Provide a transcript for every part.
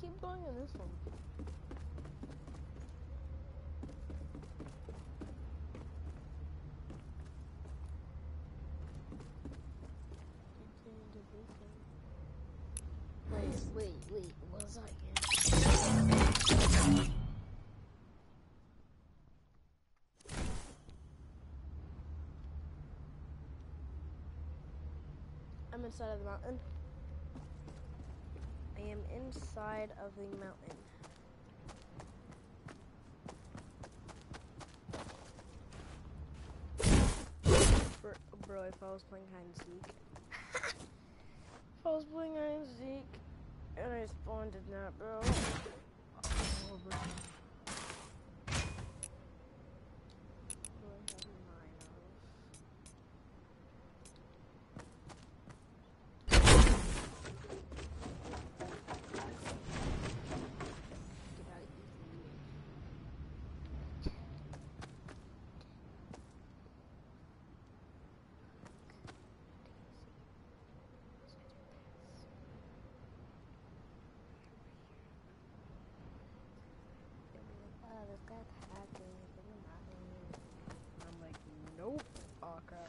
keep going on this one. Wait, wait, wait, was I in? I'm inside of the mountain. Am of the mountain. Bro, bro, if I was playing hide and seek, if I was playing hide and seek, and I spawned in that, bro. Oh, bro. I'm like, nope. Oh crap.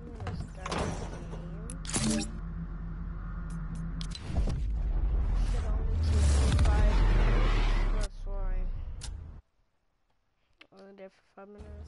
I'm gonna start this game. Should only take me five minutes. That's why. Only there for five minutes.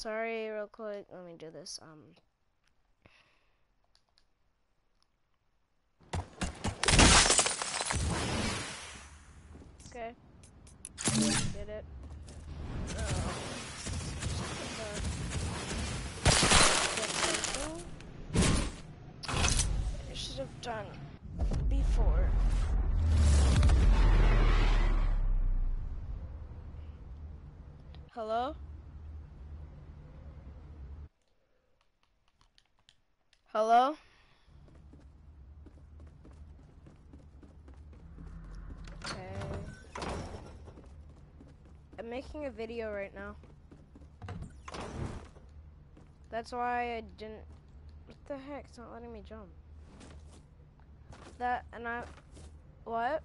Sorry, real quick. Let me do this. Um. Okay. Did it. Oh. I should have done before. Hello? Hello? Okay. I'm making a video right now. That's why I didn't... What the heck? It's not letting me jump. That, and I... What?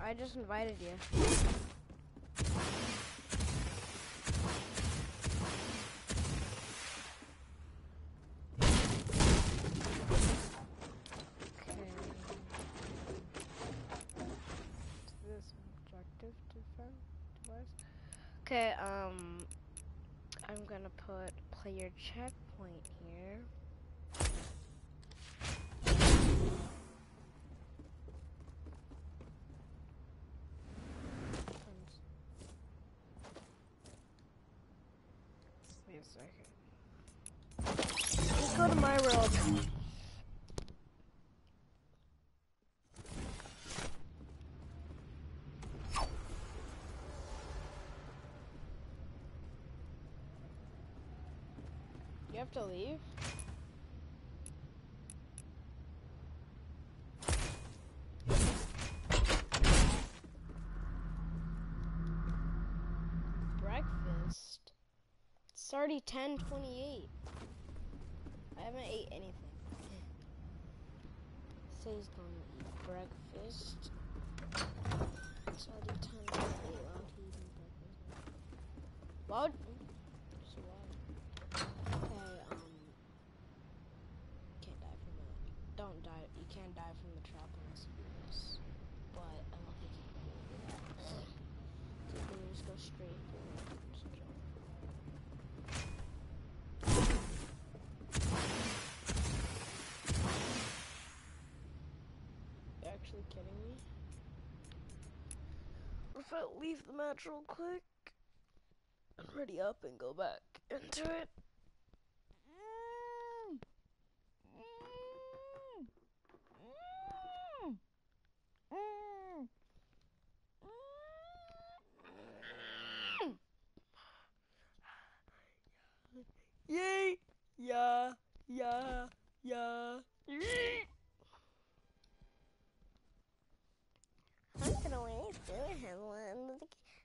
I just invited you. Okay. Um, I'm gonna put player checkpoint here. Wait a second. Let's go to my world. You have to leave? Breakfast? It's already 10:28. I haven't ate anything. Say he's going to eat breakfast. It's already 10:28. Why would he breakfast? So? Okay, um... Can't die from it. Don't die. You can't die from the trap unless you do this. But I don't think you can do that. So just go straight kidding me? If I leave the match real quick and ready up and go back into it. Yay! Yeah, yeah, yeah. Yay! I'm wait to have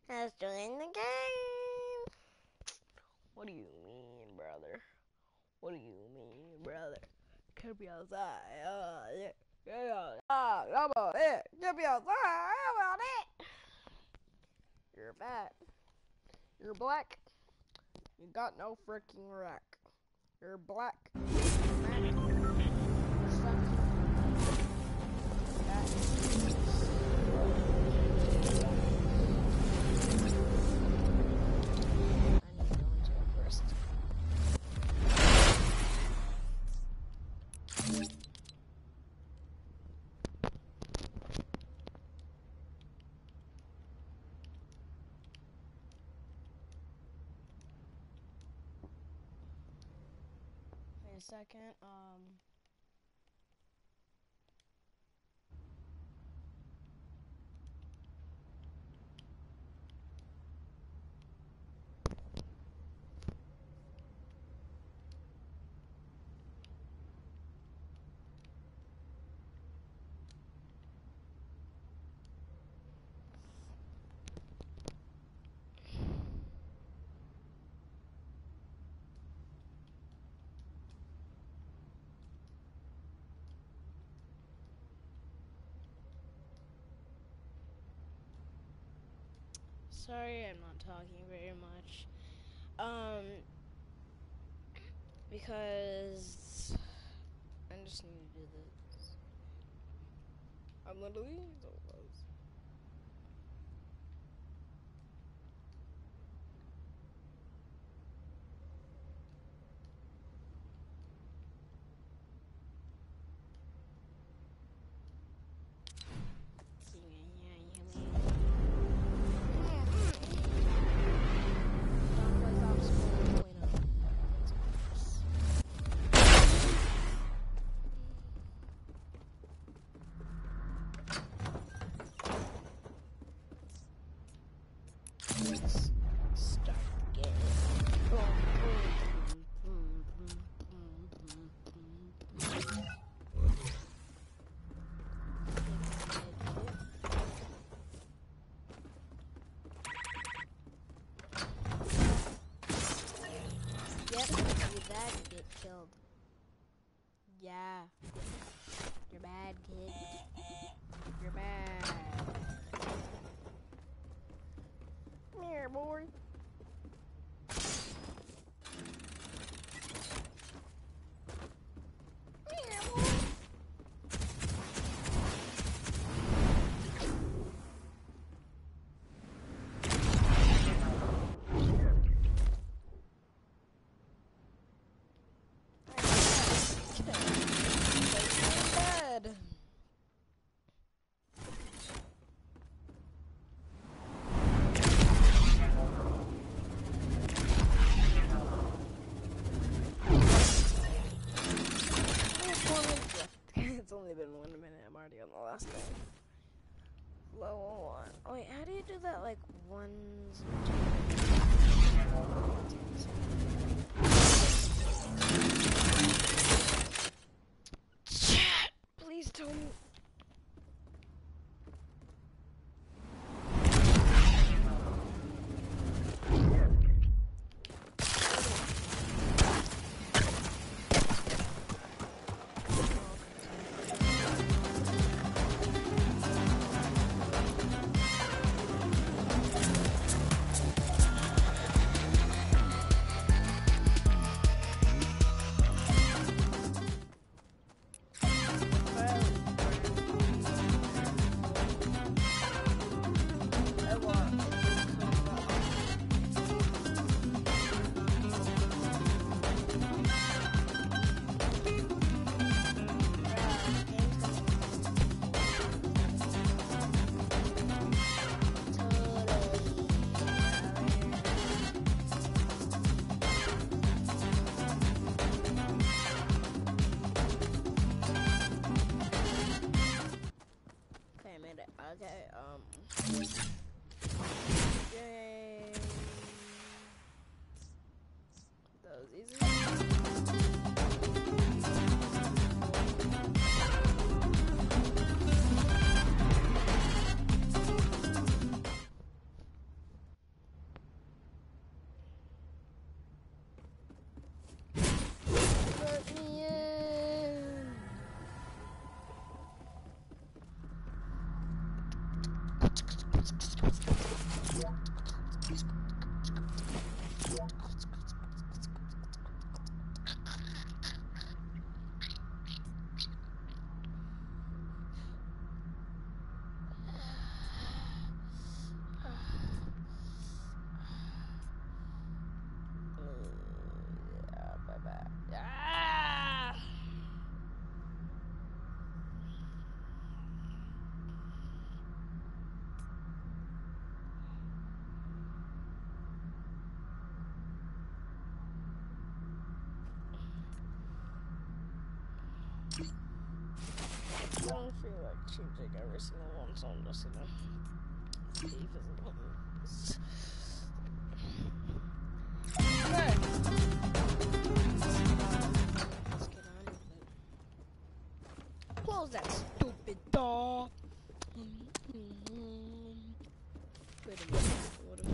has joined the game. What do you mean, brother? What do you mean, brother? Could be outside. Uh, yeah. Ah, how about it? Could be outside. How about it? You're fat. You're black. You got no freaking rack. You're black. You're. You're sucky. Fat. I need to go into it first. Wait a second. Um. Sorry, I'm not talking very much. Um, because I just need to do this. I'm literally killed. Yeah. You're bad, kid. You're bad. Come here, boy. Already on the last day. Level one. Oh wait, how do you do that? Like ones. Chat, like changing every single one, so I'm just gonna leave with it. Close that stupid door. Wait a minute. What if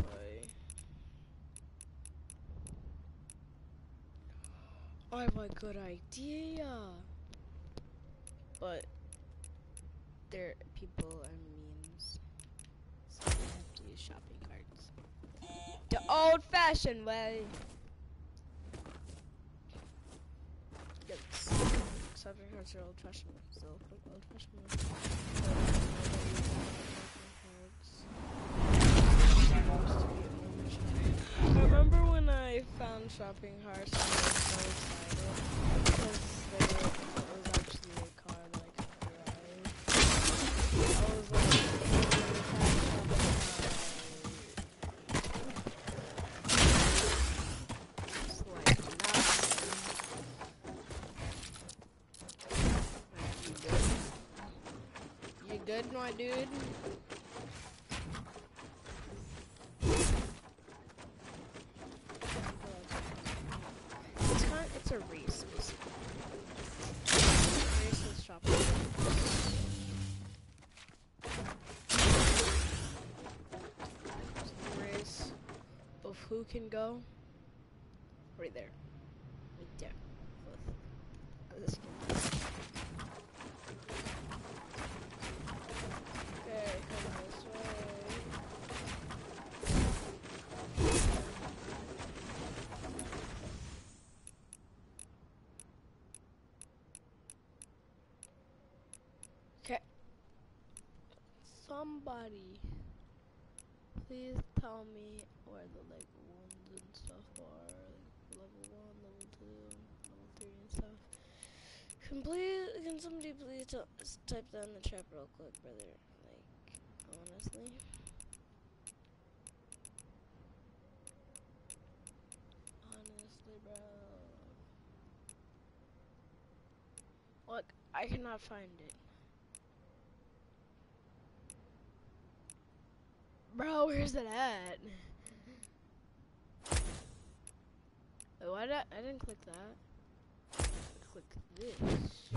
I? I have a good idea. But people memes. So I have to use shopping carts. The old fashioned way. Yikes. shopping carts are old fashioned. Still old fashioned. I remember when I found shopping carts I was so excited because they, it dude? It's it's a race, basically. Race of who can go. Right there. Right there. With this kid. Okay, come this way. Okay. Somebody, please tell me where the like ones and stuff are. Like level one, level two, level three and stuff. Can please, can somebody please type that in the chat real quick, brother? Like, honestly. Honestly, bro. Look, I cannot find it. Bro, where's it at? Oh, did I, I didn't click that? Click this.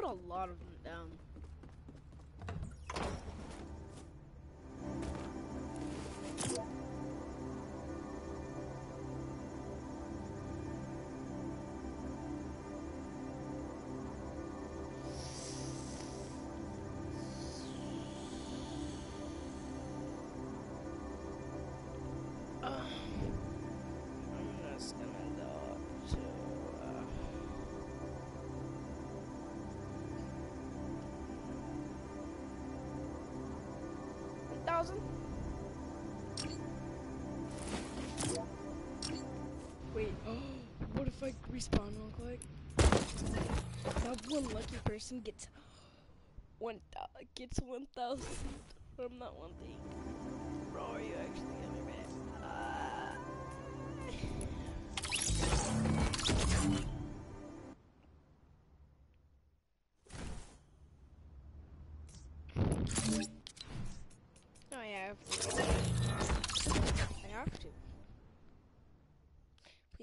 Put a lot of if I respawn real quick? That one lucky person gets one gets one thousand from that one thing. Bro, are you actually? Uh,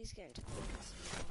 He's getting to focus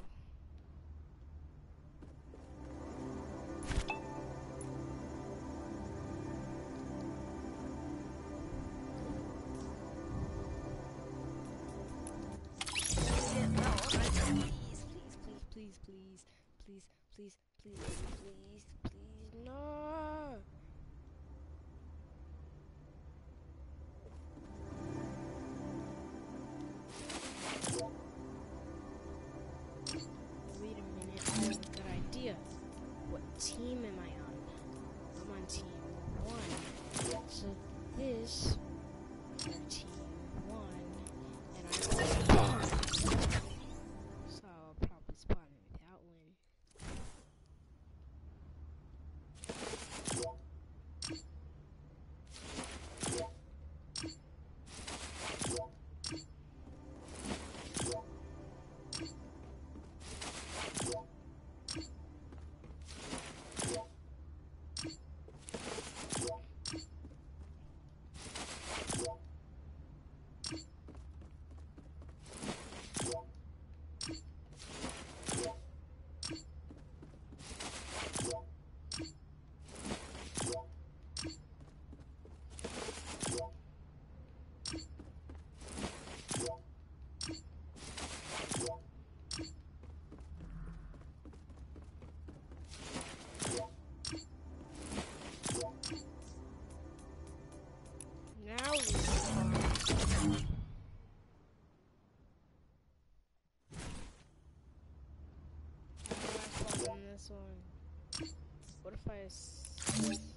One? What if I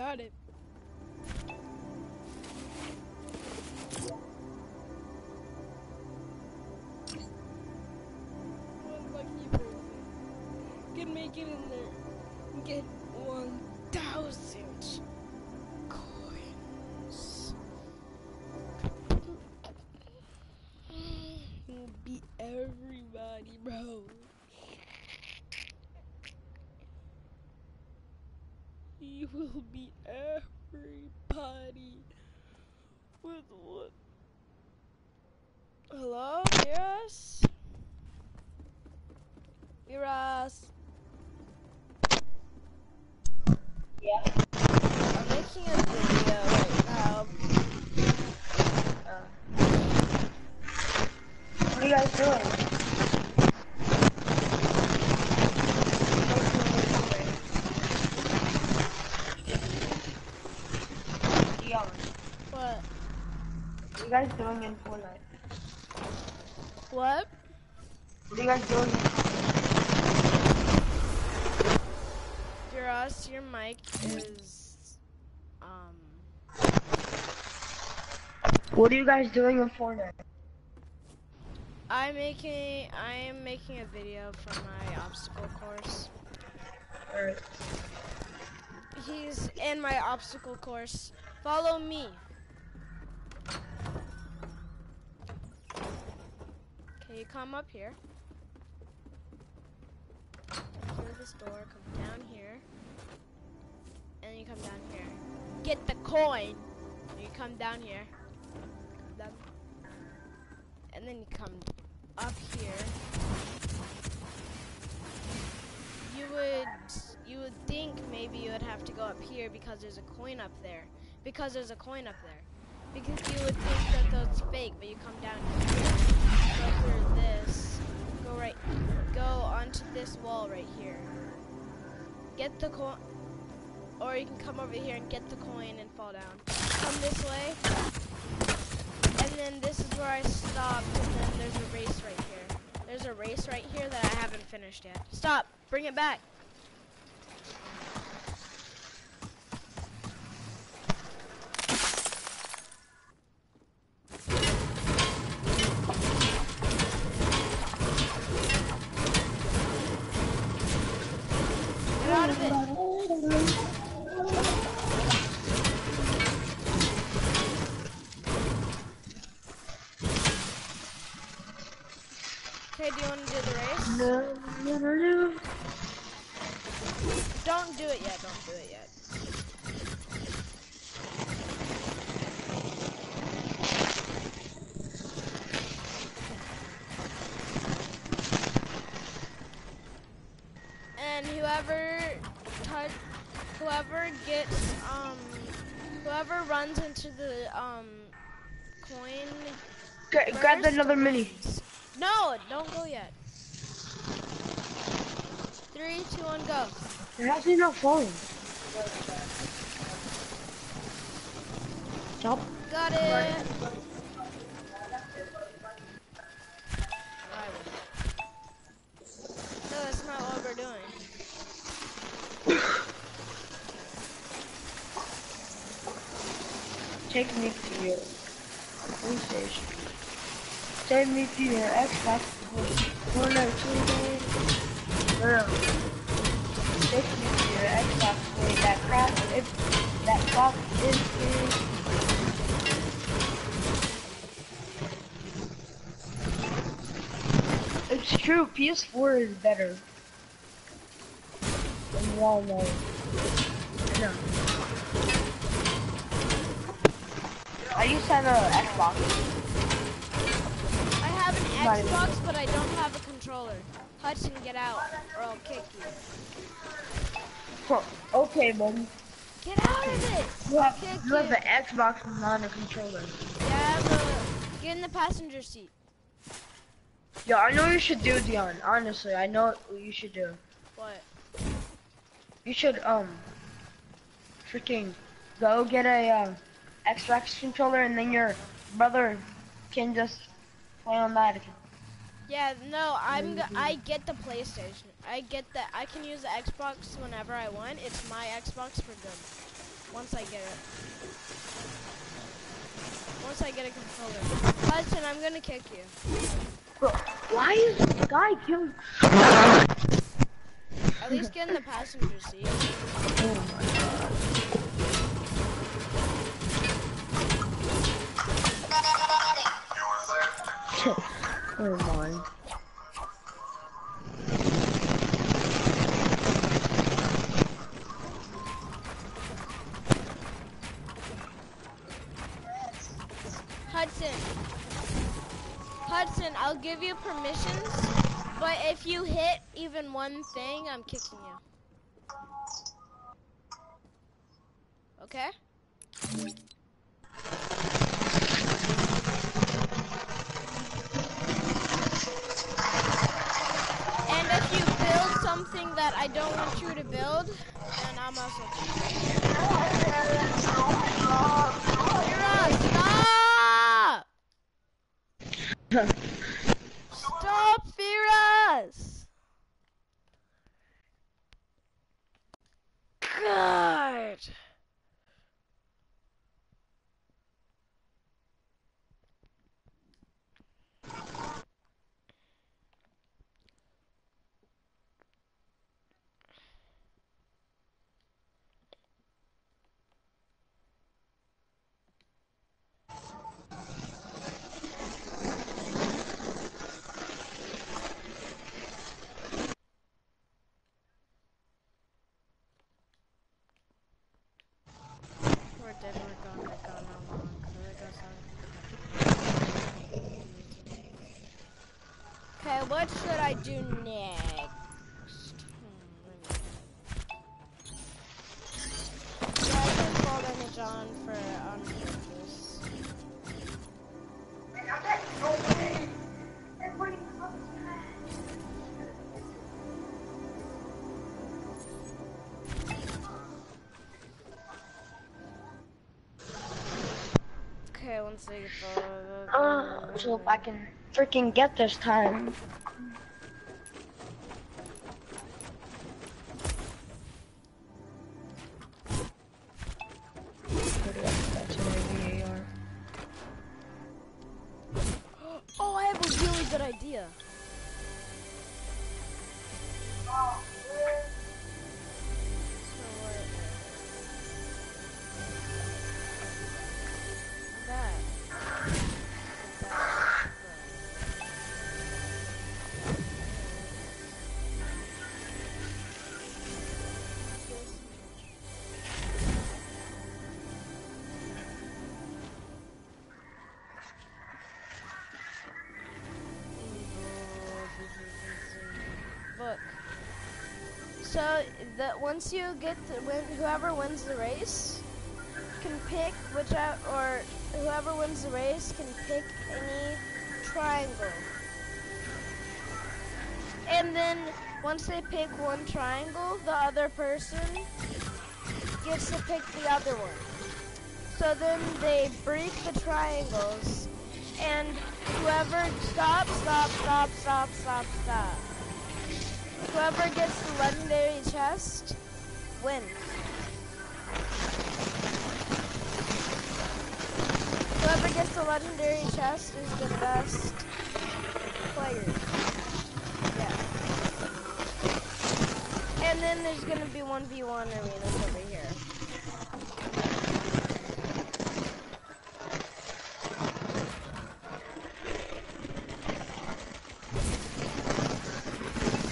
Got it. One lucky person can make it in there. and Get one thousand coins. You'll beat everybody, bro. You will beat everybody with what? Hello, yes? Miras. Yeah. I'm making a video right now. Uh, what are you guys doing? Dion, What? what are you guys doing in Fortnite? What? What are you guys doing in Miras, your mic is um What are you guys doing in Fortnite? I'm making I am making a video for my obstacle course. Alright. He's in my obstacle course. Follow me. Okay, you come up here. Through this door, come down here. And you come down here. Get the coin. You come down here. And then you come up here. You would you would think maybe you would have to go up here because there's a coin up there. Because there's a coin up there. Because you would think that that's fake, but you come down here, go through this, go right, go onto this wall right here. Get the coin, or you can come over here and get the coin and fall down. Come this way, then this is where I stopped, and then there's a race right here. There's a race right here that I haven't finished yet. Stop, bring it back. Get out of it. Okay, do you want to do the race? No, no, no, no. Don't do it yet, don't do it yet. And whoever touch, whoever gets, um, whoever runs into the, um, coin. Gra- grab another mini. No, don't go yet. Three, two, one, go. There has enough falling. Stop. Got it. No, that's not what we're doing. Take me to your police station. Take me to your Xbox. No, no, no. Take me to your Xbox. Wait, that crap. If that box is here. It's true. PS4 is better. All know. No. I used to have an uh, Xbox. I have an Not even- Xbox, but I don't have a controller. Hudson, get out, or I'll kick you. Huh, Okay, man. Get out of it! You have, Kick you have an Xbox and not a controller. Yeah, but get in the passenger seat. Yeah, I know what you should do, Dion. Honestly, I know what you should do. What? You should, um, freaking go get a uh, Xbox controller and then your brother can just play on that. Yeah, no, I'm. G- mm-hmm. I get the PlayStation. I get that. I can use the Xbox whenever I want. It's my Xbox for good. Once I get it. Once I get a controller. Hudson, I'm gonna kick you. Bro, why is this guy killing? At least get in the passenger seat. Oh my god. Oh my. Hudson. Hudson, I'll give you permissions, but if you hit even one thing, I'm kicking you. Okay? And if you build something that I don't want you to build, and I'm also Mira, stop! Stop, Firas! God! Okay, what should I do next? Hmm, I can fall damage on for um, on purpose. Okay, once I get the... Oh, so if freaking get this time. Once you get to win, whoever wins the race can pick which or whoever wins the race can pick any triangle. And then once they pick one triangle, the other person gets to pick the other one. So then they break the triangles, and whoever stop, stop, stop, stop, stop, stop. Whoever gets the legendary chest wins. Whoever gets the legendary chest is the best player. Yeah. And then there's gonna be 1v1 arenas over here.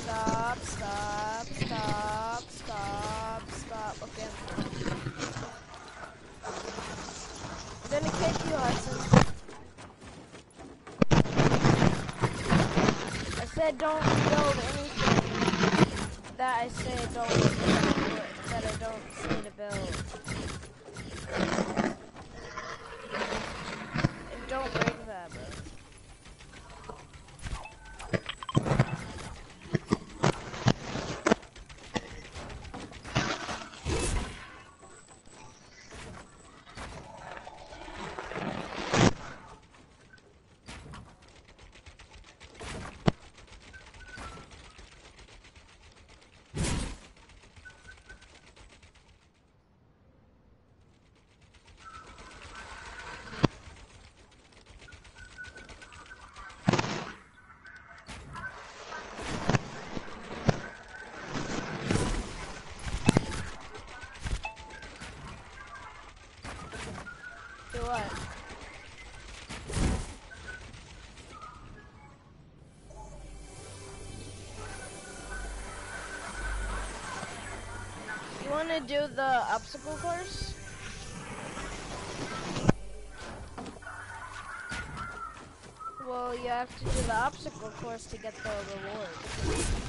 Stop, stop, stop, stop, stop. Okay. I'm gonna kick you, Hudson. I said don't build anything that I say don't that I don't say to build. And don't break that, bro. Do what? You want to do the obstacle course? Well, you have to do the obstacle course to get the reward.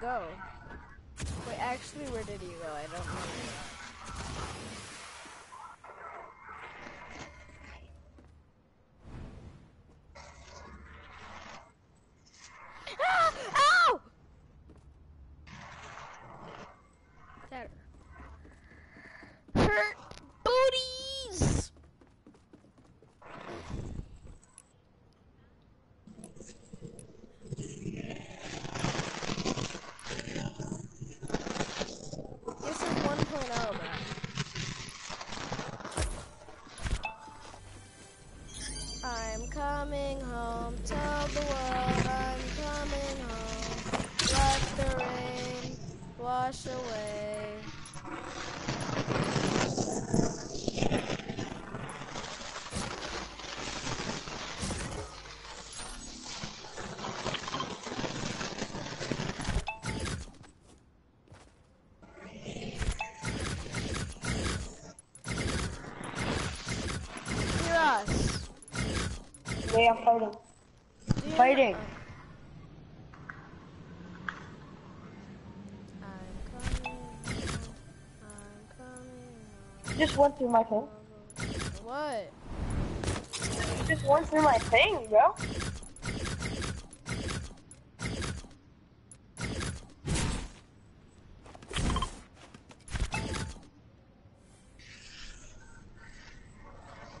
Go? Wait, actually, where did he go? I don't know. Ah! Ow! That hurt booties. This is 1.0, bro. I'm coming home, tell the world I'm coming home. Let the rain wash away. Okay, I'm fighting. Do Fighting. I'm coming. I'm coming. You just went through my thing. What? You just went through my thing, bro.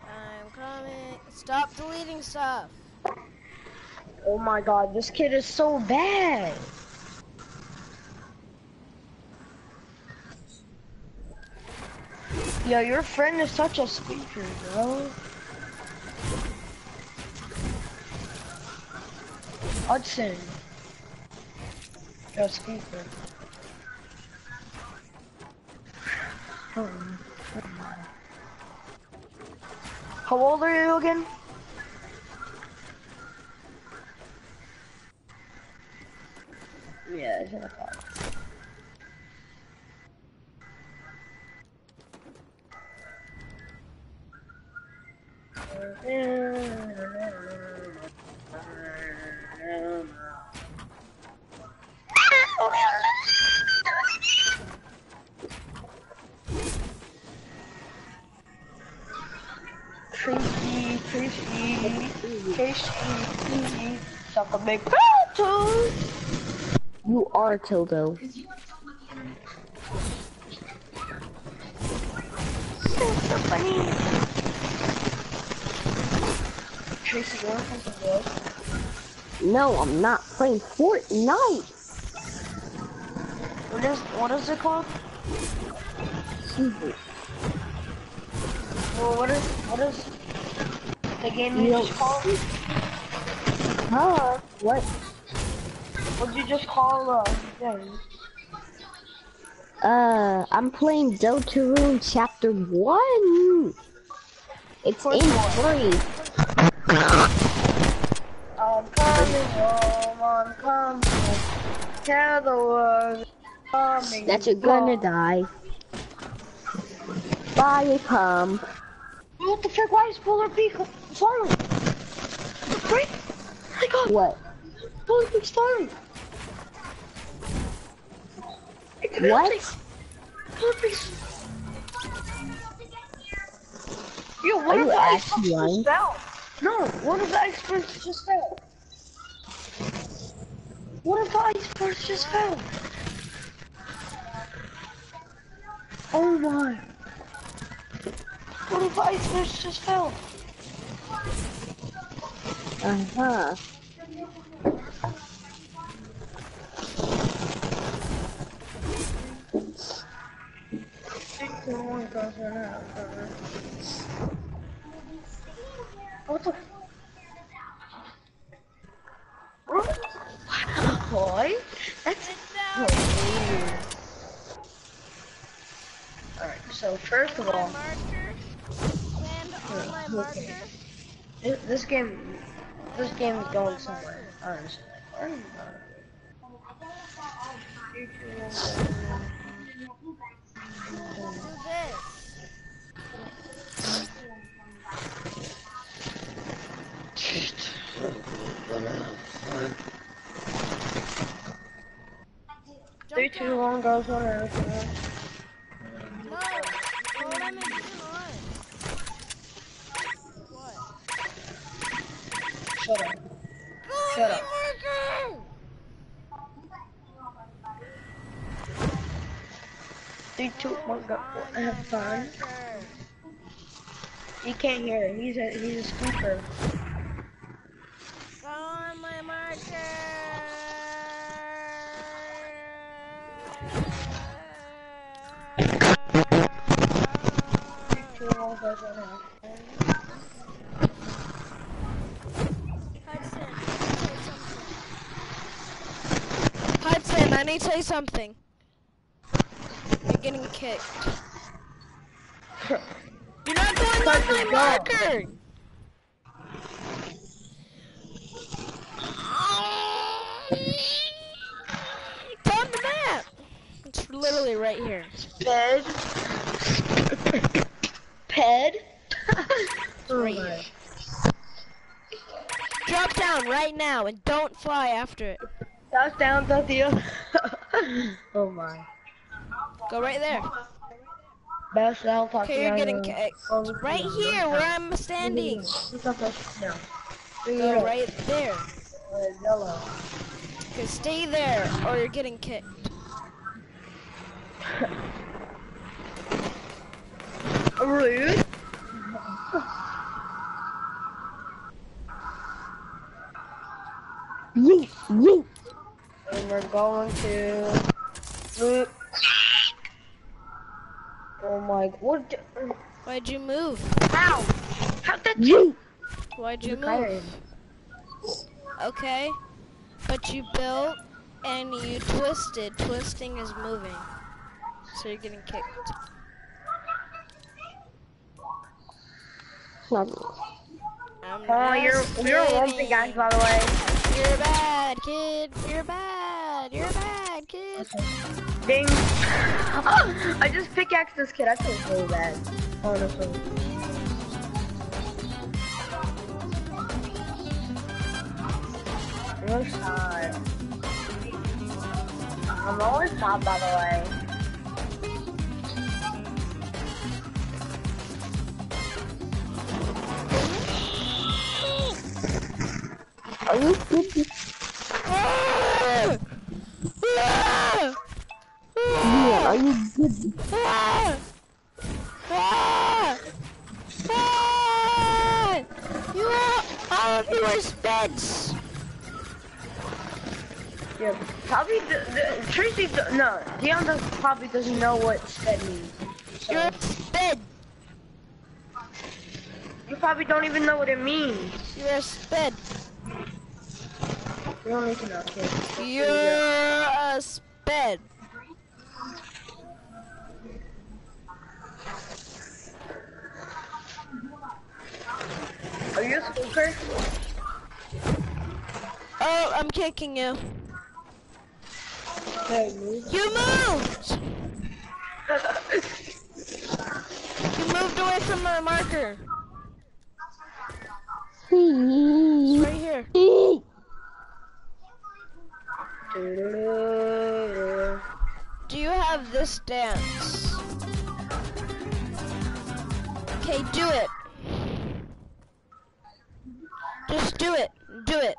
I'm coming. Stop Oh my god, this kid is so bad. Yo, your friend is such a speaker, bro. Hudson. Yo, speaker. How old are you again? Tildo. so funny. Tracy, you want something good? No, I'm not playing Fortnite. What is what is it called? Well, what is what is the game you just called? Huh? What? What did you just call uh Uh, I'm playing Deltarune Chapter 1. It's in free. I'm coming home, I'm coming. Tell the world coming That you're gonna die. Buy a pump. What the frick? Why is Polar Peak falling? What the frick? Oh my god, What? Polar Peak's falling. What? Yo, what Are if you the ice actually just lying? fell? No, what if the icebergs just fell? What if the icebergs just fell? Oh my. What if the icebergs just fell? Uh-huh. What the? Boy, that's hilarious. Alright, so first of all, Okay. this, game, this game is going somewhere. Honestly. Do this. Three, Jump two, one, goes one earth. Shut up. Shut up. Three, two, one, go. Have fun. He can't hear it. He's a he's a speaker. On my marker. Two, one, goes one. Hudson, let me tell you something. You're getting kicked. You're not going on my Hudson, go. marker! It's on the map! It's literally right here. Ped. Ped. Right here. drop down right now and don't fly after it. Touchdown, Tokyo. oh my. Go right there. Best down, Okay, you're getting kicked. Right here where I'm standing. No. Go right there. Yellow. Okay, stay there or you're getting kicked. Rude. Yeet, yeet. And we're going to. Rude. Oh my. What? Why'd you move? Ow! How did Yeet. Why'd you Tired. move? Okay. But you built and you twisted. Twisting is moving. So you're getting kicked. I'm Oh, you're just you're one kidding. guys, by the way. You're a bad kid. You're bad. You're a bad kid. Ding. I just pickaxed this kid. I feel so bad. Honestly. I'm always top, by the way. Are you good? Are you good? Ah! Ah! Ah! You are all of you are speds. Yeah, probably the, the Tracy. do- No, Dion does, probably doesn't know what sped means. So, You're sped. you probably don't even know what it means. You're a sped. You don't need to know, kid. You're a sped. Are you a speaker? Oh, I'm kicking you. Move. You moved. You moved away from the marker. It's right here. Do you have this dance? Okay, do it. Just do it. Do it.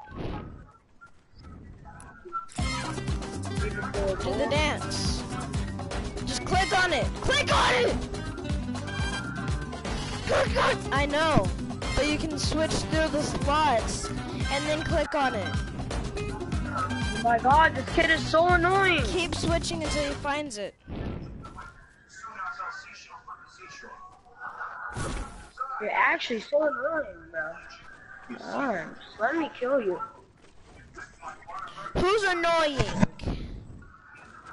Do the dance. Just click on it. Click on it! Click on I know. But you can switch through the slots and then click on it. Oh my god, this kid is so annoying. Keep switching until he finds it. You're actually so annoying, bro. Arms, let me kill you. Who's annoying?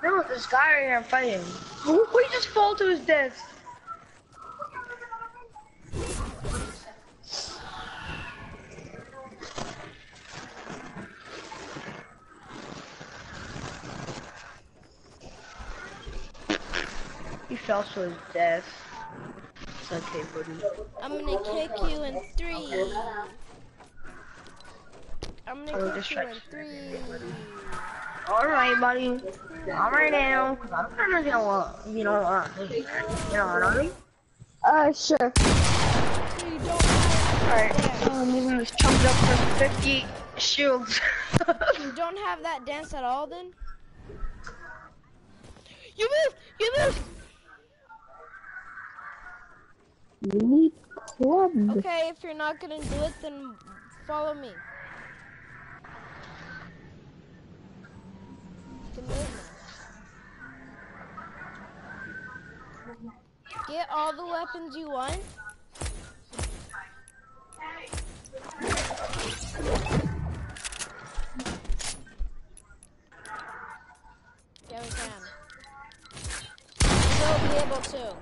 No, this guy right here I'm fighting. Oh, he just fall to his death. He fell to his death. It's okay, buddy. I'm gonna kick you in three. I'm gonna just kick you in three. Alright, buddy. Alright now. Cause I'm trying to get what you know what you know what I mean? Uh, sure. Alright, don't have, Alright. Um, even was chumped up for 50 shields. you don't have that dance at all then? You move! You move! You need club. Okay, if you're not gonna do it, then follow me. You can move now. Get all the weapons you want. Yeah, we can. We'll be able to.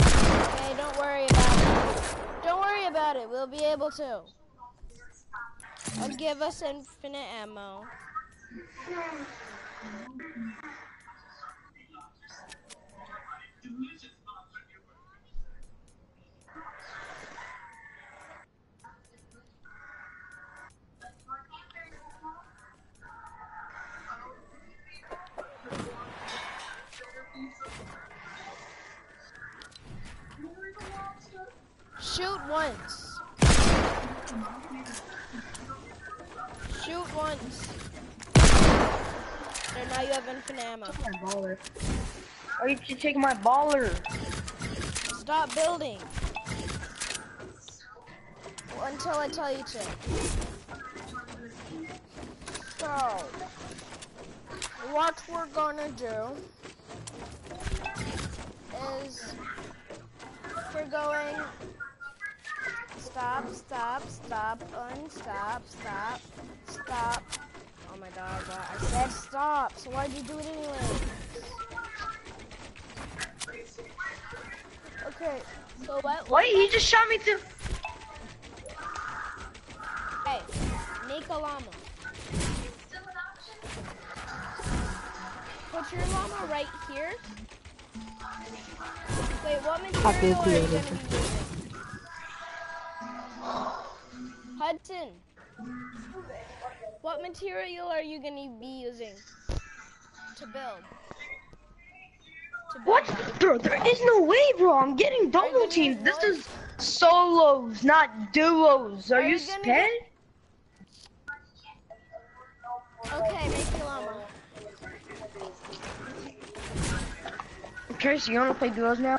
Okay, don't worry about it. Don't worry about it. We'll be able to and give us infinite ammo. Shoot once. There, now you have infinite ammo. My baller. Did you take my baller? Stop building. Until I tell you to. So, what we're gonna do is we're going stop, stop, stop, unstop, stop, stop. Oh my god, but I said stop, so why'd you do it anyway? Okay, so what? Wait, he just shot me through. Hey, make a llama. Put your llama right here. Wait, what material are you gonna be using? Hudson, what material are you gonna be using to build? To build What? Bro, there is no way, bro. I'm getting double gonna teamed. use This is solos, not duos. Are, Are you you gonna? Okay, make your llama. Tracy, you wanna play duos now?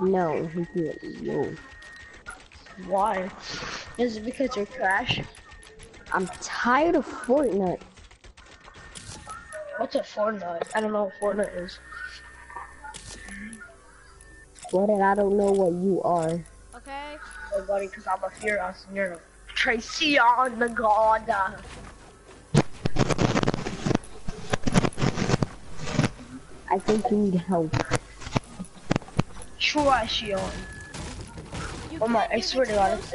No, he didn't. No. Why? Is it because you're trash? I'm tired of Fortnite. What's a Fortnite? I don't know what Fortnite is. What and I don't know what you are. Okay. Oh, buddy, because I'm a Furious and you're a Tracy on the God. I think you need help. Trashy on. You Oh my, I swear to God, if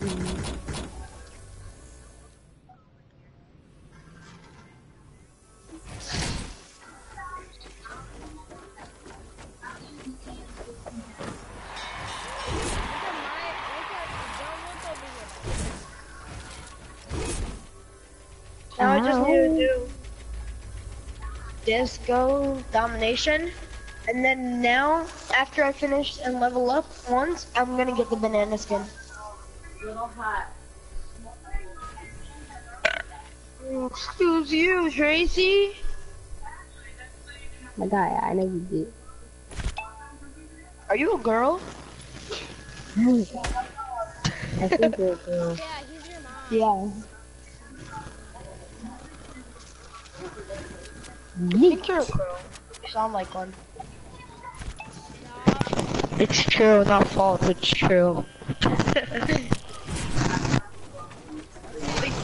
Now I just need to do disco domination. And then now, after I finish and level up once, I'm gonna get the banana skin. Excuse you, Tracy. My guy, I know you did. Are you a girl? I think you're a girl. Yeah, he's your mom. Yeah. I think you're a girl. You sound like one. It's true, not false, it's true.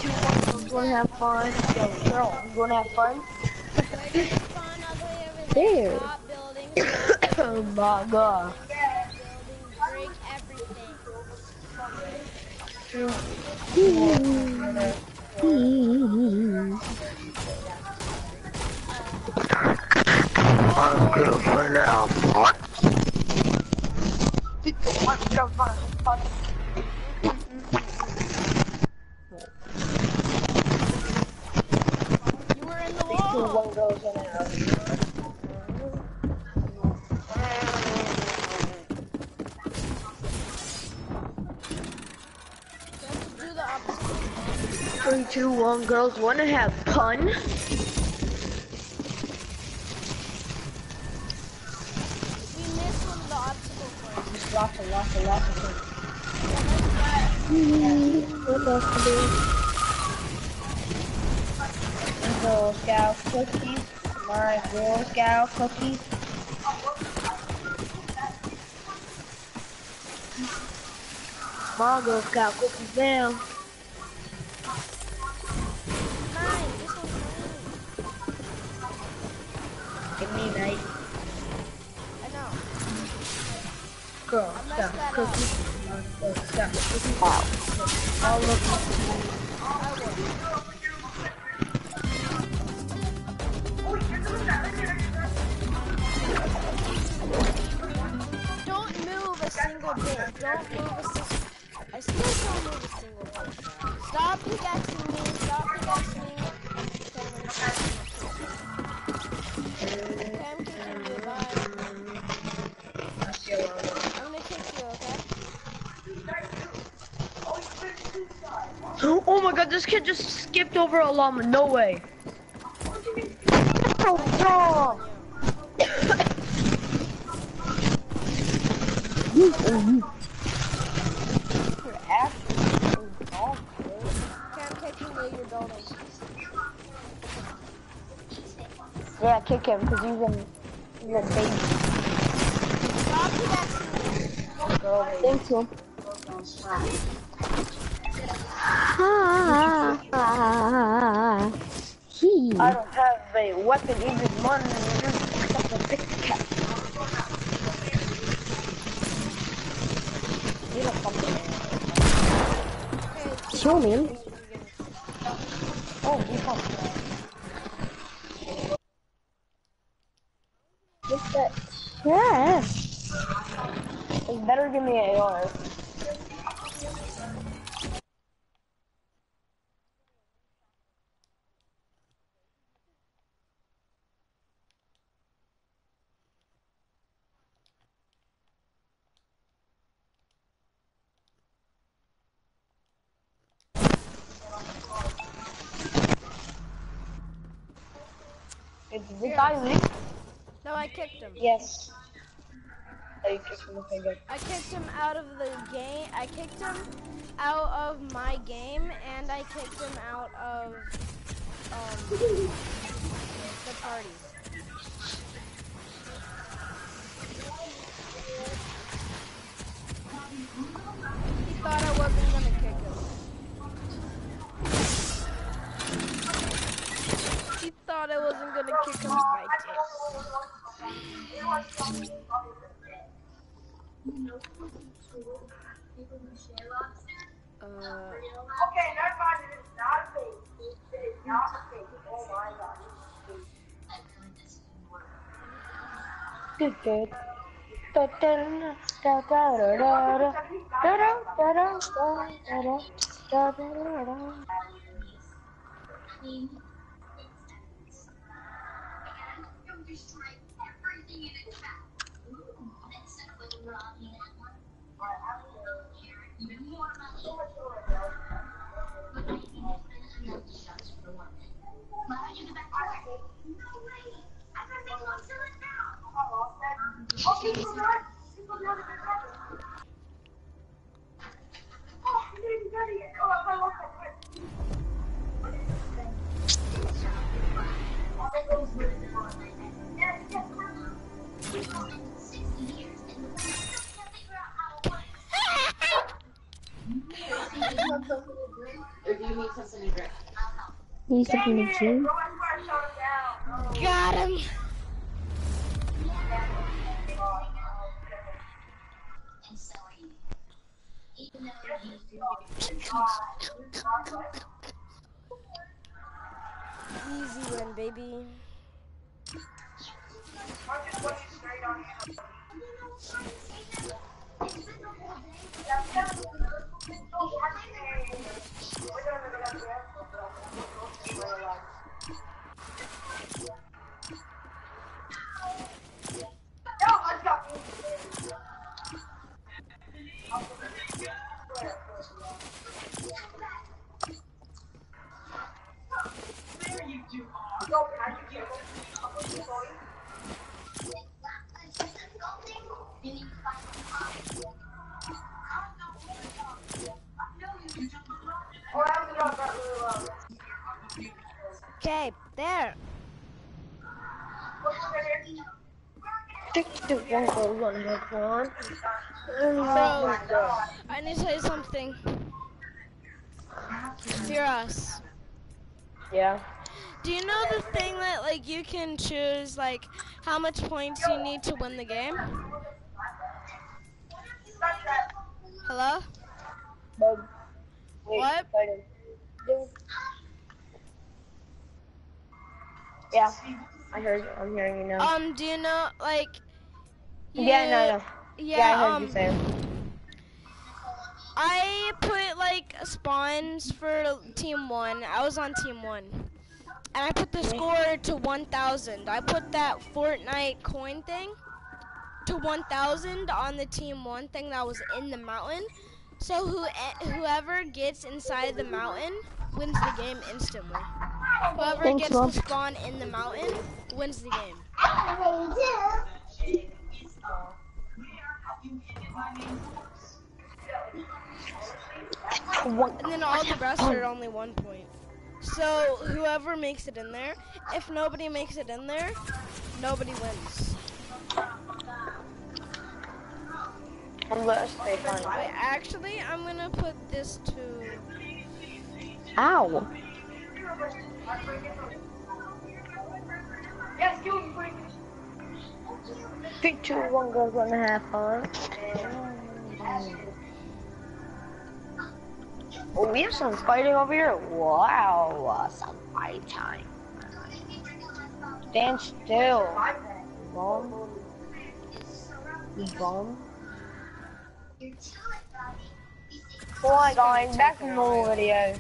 You wanna have fun? Yo, girl, you wanna have fun? Wait, it's fun. I'll go over There. there. Stop building. Stop oh my god. building. Break everything. I'm good for now. You were in the Let's do the opposite. Three, two, one, girls wanna have fun? Lots and lots and lots of things. Girl Scout. My Girl Scout cookies. My Girl Scout cookies now. silver alarm, no way. Oh, no. Yes. I kicked him out of the game. I kicked him out of my game, and I kicked him out of um, the party. He thought I wasn't gonna kick him. He thought I wasn't gonna kick him. Right. Uh, okay, never mind. It is not a fake. It is not a fake. Oh my god. Good, good. Da da da da da da da da da da da da da da something in June? Jennifer on, more one. Bro, I need to tell you something. Fear. Yeah. Do you know the thing that like you can choose like how much points you need to win the game? Hello? Bug. Wait, what? Yeah, I heard. I'm hearing you now. Um, do you know like yeah, no, no. Yeah, Yeah, I heard um, you say. I put like spawns for team one. I was on team one. And I put the score to 1,000. I put that Fortnite coin thing to 1,000 on the team one thing that was in the mountain. So who whoever gets inside the mountain wins the game instantly. Whoever Thanks, gets Mom. to spawn in the mountain wins the game. And then all the rest are only one point. So whoever makes it in there, if nobody makes it in there, nobody wins. I'm gonna stay fine. Wait, actually, I'm gonna put this to. Ow. Yes, you can bring Three, two, one, go, one and a half, huh? Oh, we have some fighting over here. Wow, uh, some fight time. Stand still. Bomb. Bomb. Oh my god, back to normal video.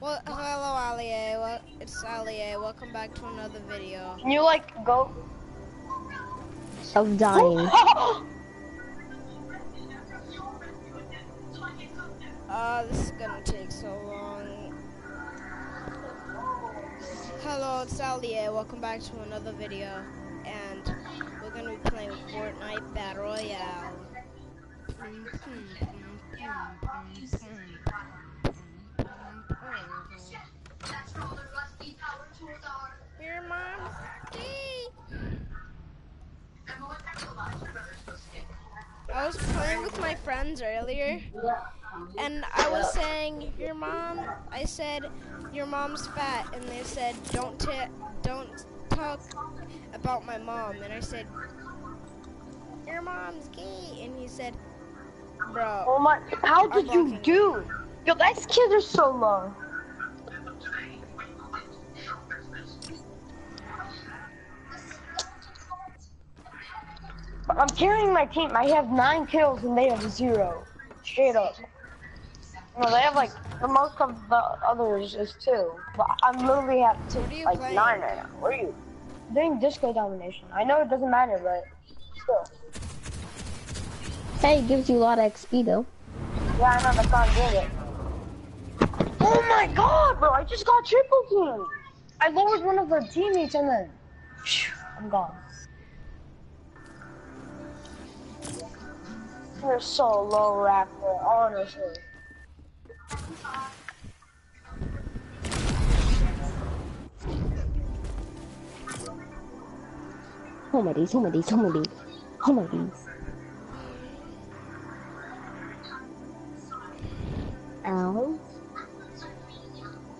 Well, hello, Ali. Well, it's Ali. Welcome back to another video. Can you like go? Of dying. Uh, this is gonna take so long. Hello, it's Ali. Welcome back to another video, and we're gonna be playing Fortnite Battle Royale. Your mom's gay. I was playing with my friends earlier, and I was saying your mom. I said your mom's fat, and they said don't ta- don't talk about my mom. And I said your mom's gay, and he said, bro. Oh my! How did you do? Yo, these kids are so low. I'm carrying my team. I have nine kills and they have zero. Straight up. No, they have like the most of the others is two. But I'm literally have two, What are you like playing? nine right now. What are you? doing disco domination. I know it doesn't matter, but still. Hey, it gives you a lot of XP though. Yeah, I know that's not good. It. Oh my god, bro! I just got triple team. I lowered one of the teammates and then phew, I'm gone. You're so low, Raptor. Honestly. Oh my days, oh my days, oh my days. Oh my days. Ow.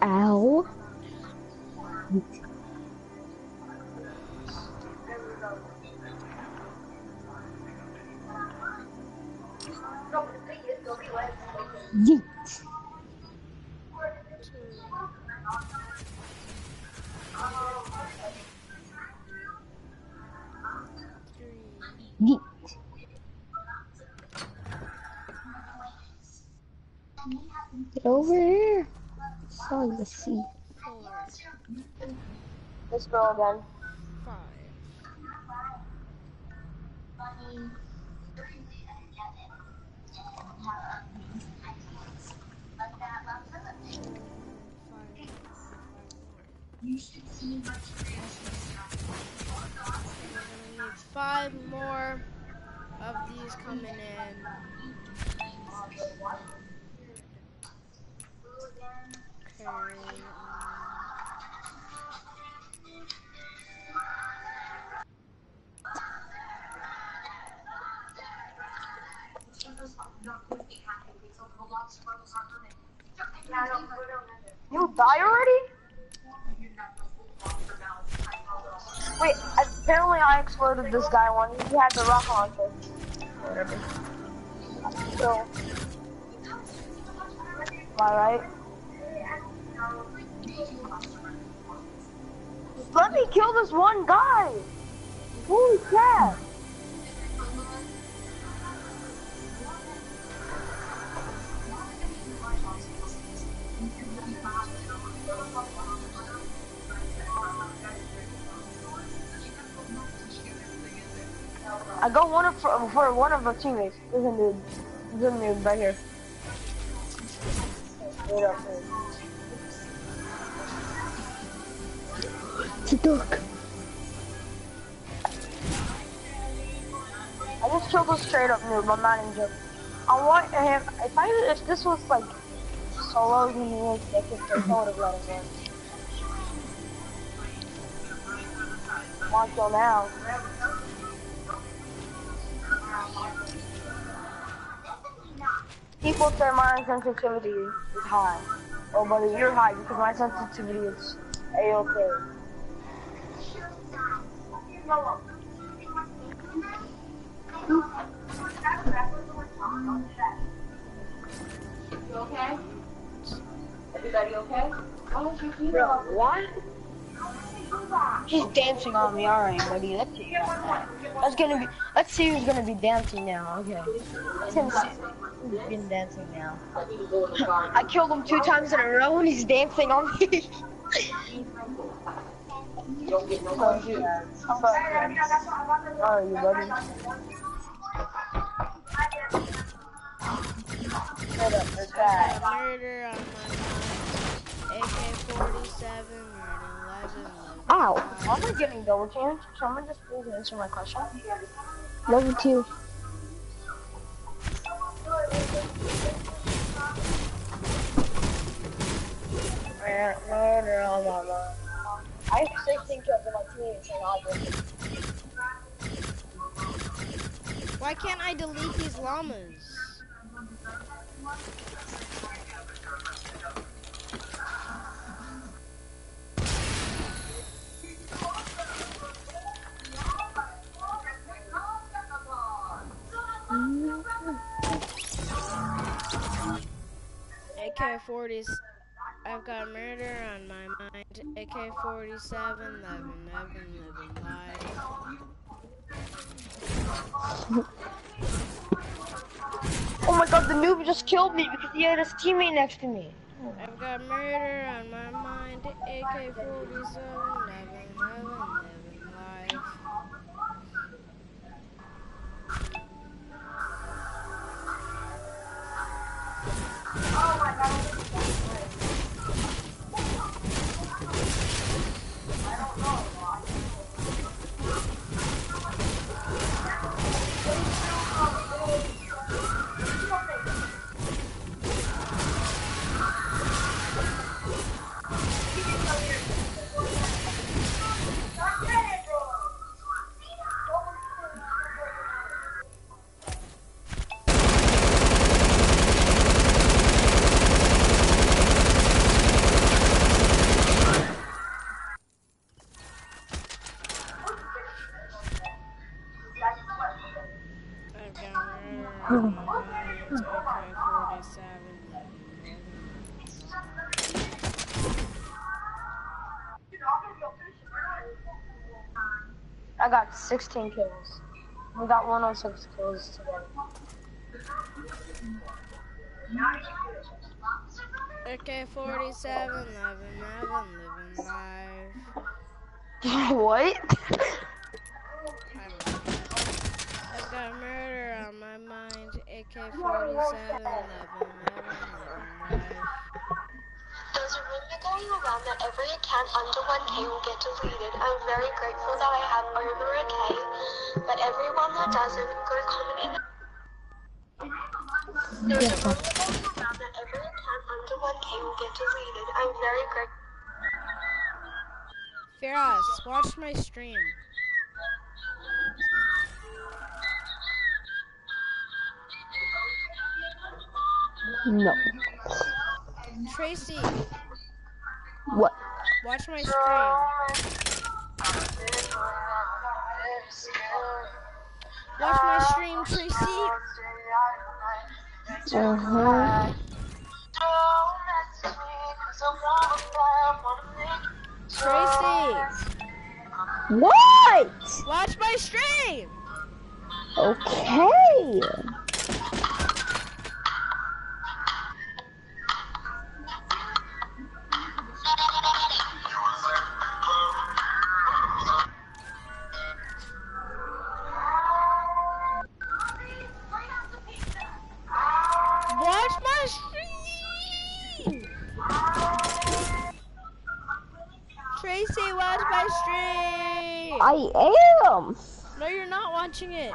Ow. Go again. five. Five more of these coming in. You die already? Wait, apparently I exploded this guy one. He had the rocket launcher. Whatever. So. Alright. Let me kill this one guy! Holy crap! I got one of for, for one of our teammates. There's a noob. There's a noob right here. Right up here. It's a duck. I just killed a straight up noob. I'm not even joking. I want him. If I if this was like solo, he was naked, I would have let him in. Kill now? People say my sensitivity is high. Oh, buddy, you're high because my sensitivity is a-okay. You okay? Everybody okay? Oh, Bro, what? He's dancing on me, alright, buddy. Let's see. That's gonna be. Let's see who's gonna be dancing now. Okay. Let's see who's been dancing now. I killed him two times in a row, and he's dancing on me. Fuck you. Buddy? Shut up, this guy. Murder on my mind. AK-47, murder 11, Ow! Why am I getting double chance? Someone just please answer my question. Level two. Murder on my mind. I have 16 kills in my team, so I'll Why can't I delete these llamas? AK-40s. I've got murder on my mind. AK-47, 11, 11, 11, live. Oh my god, the noob just killed me because he had his teammate next to me. I've got murder on my mind. AK-47, 11, 11, 11, acabo de... I got 16 kills. We got 106 kills together. AK-47, 11, 11, living live. what? I've got murder on my mind. AK-47, 11, 11, living live. There's a rumor going around that every account under 1k will get deleted. I'm very grateful that I have over a k, but everyone that doesn't, go comment in the... There's a rumor going around that every account under 1k will get deleted. I'm very grateful. Firas, watch my stream. No. Tracy, What? watch my stream. Watch my stream, Tracy. Uh huh. Tracy, What? watch my stream. Okay. I am. No, you're not watching it.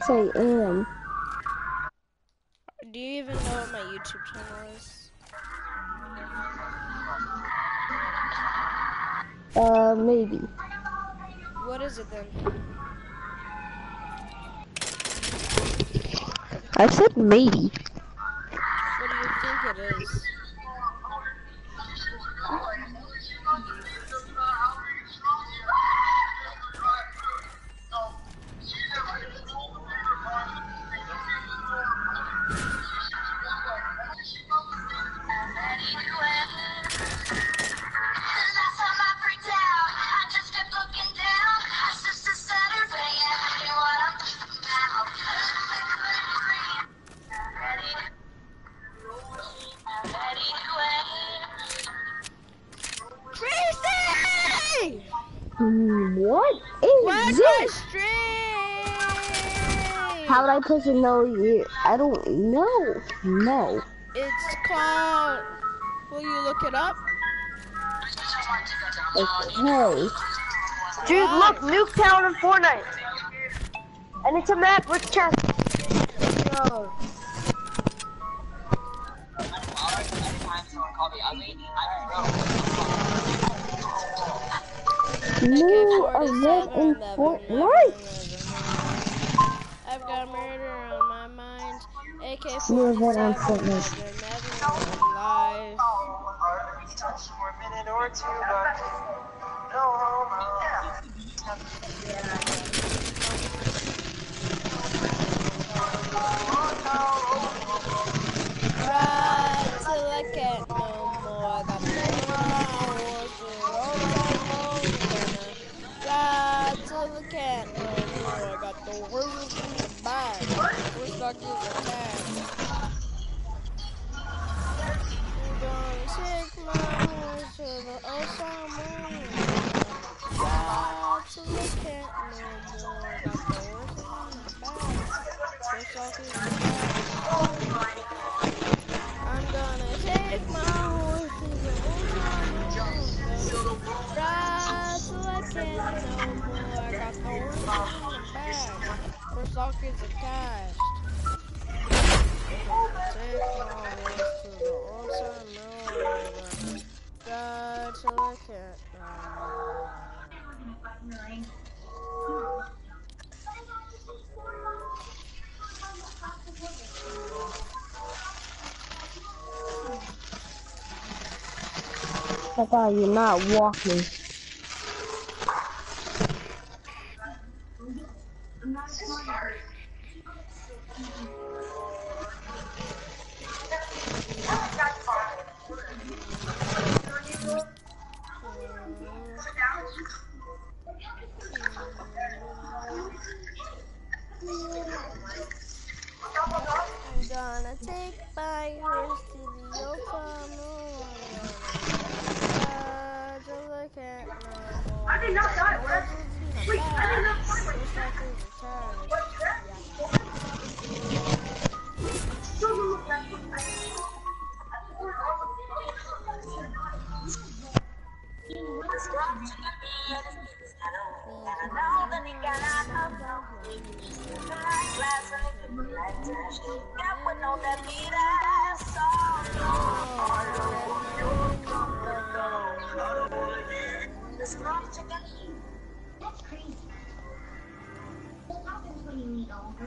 Yes, I am. Do you even know what my YouTube channel is? Uh, maybe. What is it then? I said maybe. What do you think it is? How would I know you? I don't know. No. It's called. Will you look it up? Okay. Dude, look, Nuketown in Fortnite. And it's a map with chest. Yo. New event in Fortnite got murder on my mind. AK-47. Attached. I'm gonna take my horse to the old town road. Ride till I can't no more. How about you not walking? I'm gonna take my horse to the old farm. Ride till I can't no more. I did not die. What? Wait, I did not die. Is attached. Yeah, That's crazy. What happens when you meet older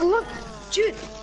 Look, dude.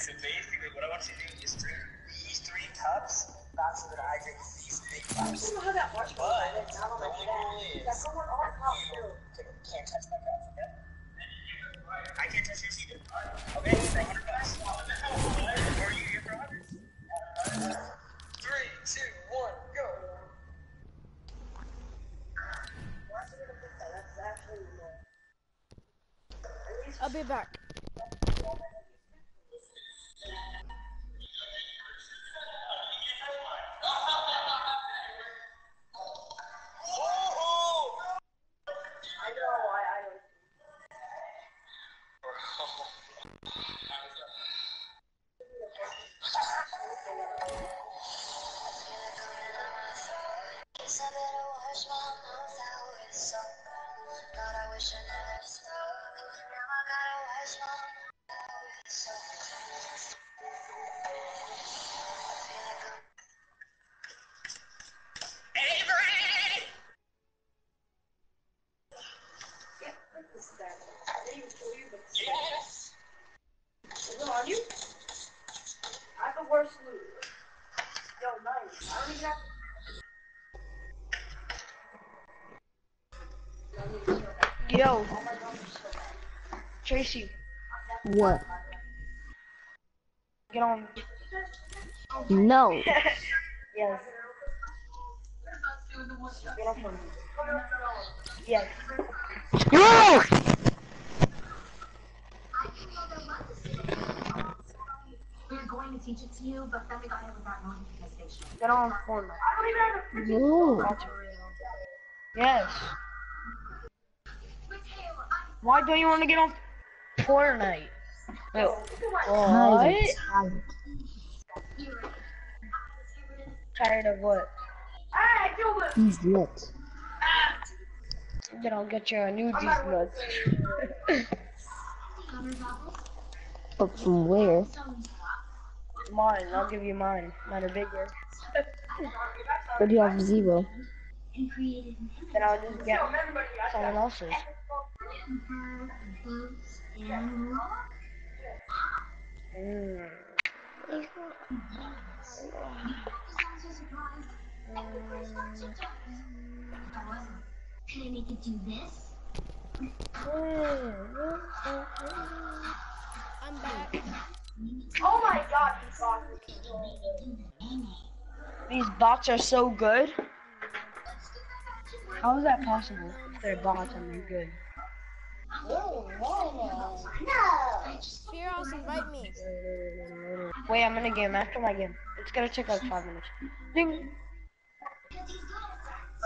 So basically what I want you to do is drink these three cups faster than I drink these big cups. I don't know how that works, But the only rule is you can, can't touch my cups, okay? I can't touch yours either. Okay, for a hundred bucks. Or you get for hundred. Three, two, one, go. Uh, I'll be back. What? get on. No. Yes. Get on from me. Yes. No! We were going to teach it to you, but then we got hit with that noise infestation. Get on Fortnite. No. That's real. Yes. Why don't you want to get on Fortnite? Wait, Tired what? of. Tired of what? He's nuts. Then I'll get you a new these nuts. But from where? mine, I'll give you mine. Mine are bigger. Where do you have zero? Then I'll just get someone else's. Can I make it do this? I'm back. Oh my god, he's. These bots are so good. How is that possible? They're bots and they're good. Oh, Invite me. Wait, I'm in a game after my game. It's gonna take like five minutes. Ding.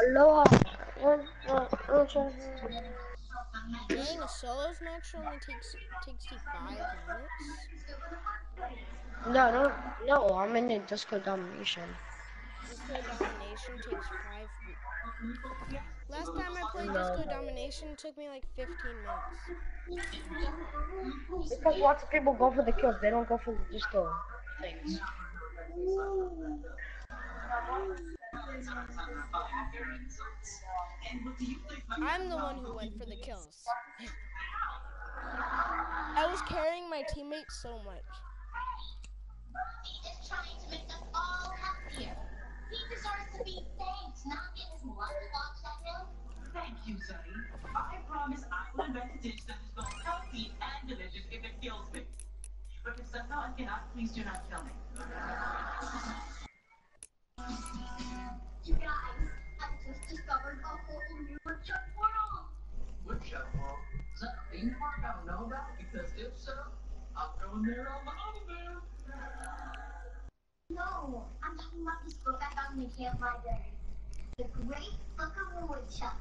Aloha. Playing a solos match only takes takes you five minutes. No, no, no. I'm in a disco domination. Disco domination takes five. Last time I played Disco Domination it took me like 15 minutes. Because lots of people go for the kills. They don't go for the disco things. I'm the one who went for the kills. I was carrying my teammates so much. He is trying to make us all happier. He deserves to be thanked, not get his lucky box at him. Thank you, Sonny. I promise I will invent a dish that is both healthy and delicious if it kills me. But if somehow I cannot, please do not kill me. You guys, I just discovered a whole new woodchuck world. Woodchuck World. Is that a theme park I don't know about? Because if so, I'll go in there on my own. No, I'm talking about this book I found in the camp library. The Great Book of the Woodchuck.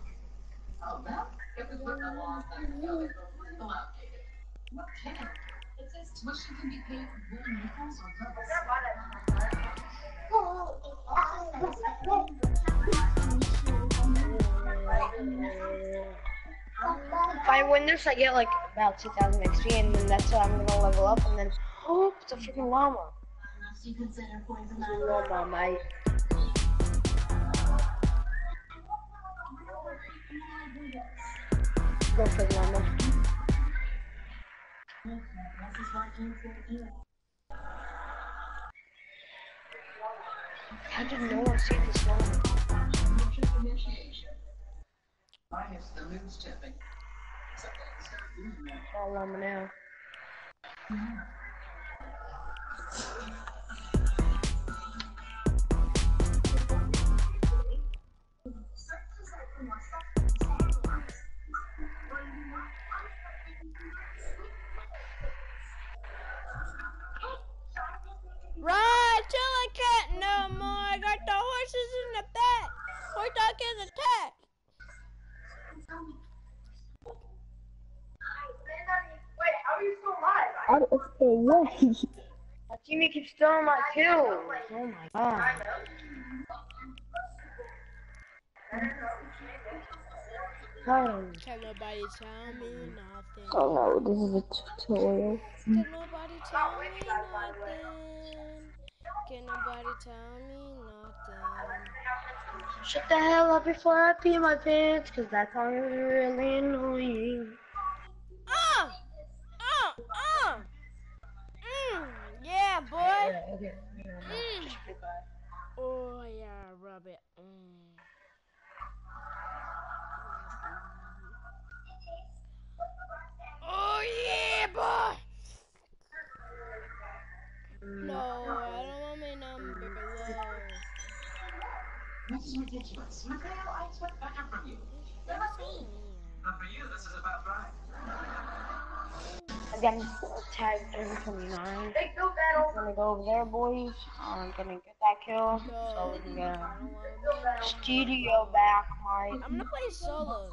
Oh, that? It was written a long time ago. They were still outdated. What can? It It says tuition can be paid for wooden nickels or doubles. Oh, it also says that the If I win this, I get like about 2,000 XP, and then that's how I'm gonna level up, and then oh, it's a freaking llama. You consider poison mate. Go for the llama. How did no one see this initiation. Minus the moose tipping. Except that I started doing. All llama now. Mm-hmm. Way. My teammate keeps stealing my kills. Oh my god. Oh, Can nobody tell me nothing? Oh no, this is a tutorial. Can nobody tell me nothing? Can nobody tell me nothing? shut the hell up before I pee my pants, cause that song is really annoying. Uh! Uh! Uh! Mm! Okay. Mm. Oh, yeah, rub it. Mm. Oh, yeah, boy! No, I don't want my number low. This is ridiculous. I expect better from you. But for you, this is about right. Again, tag 329. I'm gonna go over there, boys. I'm gonna get that kill. So we can get I don't wanna be studio back, Mike. I'm gonna play solos.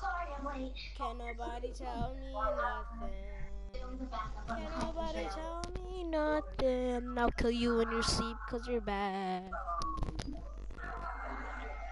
Sorry, I'm late. Can nobody tell me nothing? Can nobody tell me nothing? I'll kill you in your sleep cause you're bad.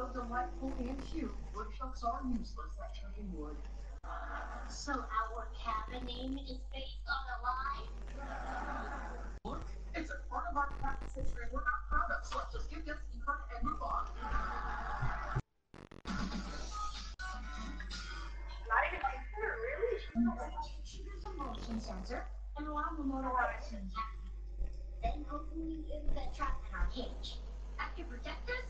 Although delightful and cute, woodchucks are useless at chopping wood. So our cabin name is based on a lie? Look, it's a part of our practice history we're not proud of, so let's just give this secret and move on. Not even consider, really? Choose a motion sensor and allow the motor to Then open the trap in our cage. After protect us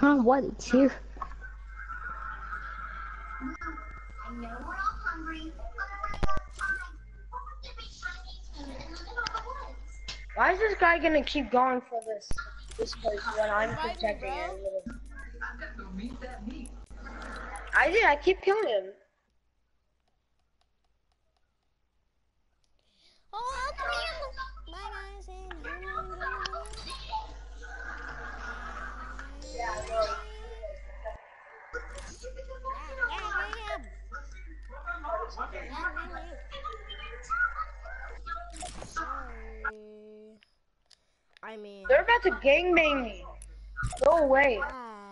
Huh, what? It's here. Why is this guy gonna keep going for this this place when I'm protecting him? I did. I keep killing him. Oh, I mean, they're about to gangbang me. Go away. Ah.